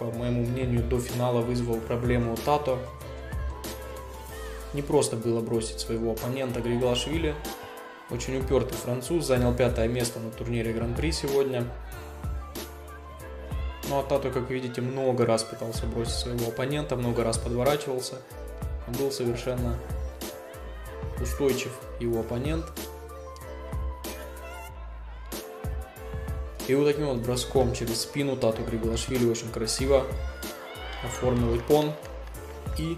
по моему мнению, до финала вызвал проблему Тато. Не просто было бросить своего оппонента Григлашвили. Очень упертый француз, занял пятое место на турнире Гран-при сегодня. Ну а Тато, как видите, много раз пытался бросить своего оппонента, много раз подворачивался. Был совершенно устойчив его оппонент. И вот таким вот броском через спину Тату Григлашвили очень красиво оформил икон. И